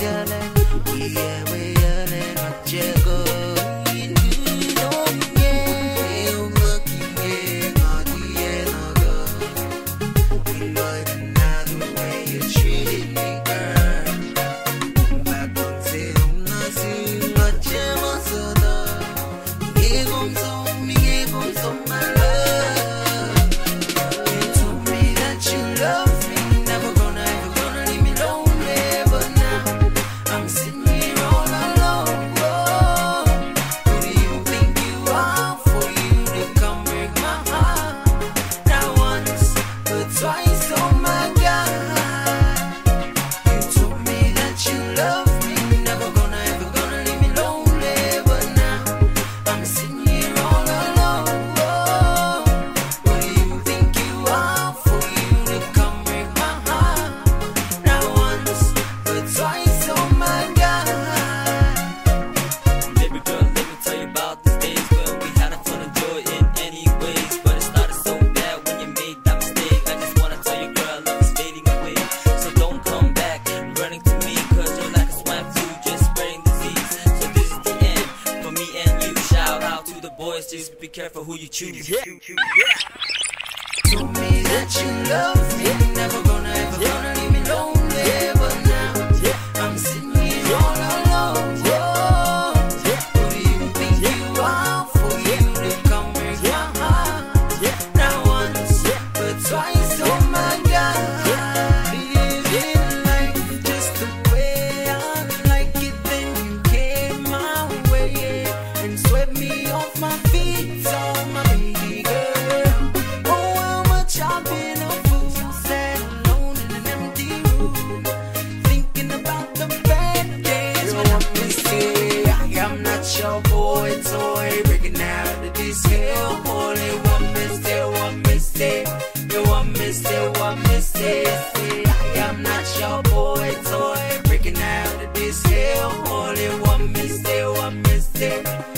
Gracias. just, just be careful who you choose. Yeah. yeah. Told me that you love me, never gonna ever gonna. Thank you.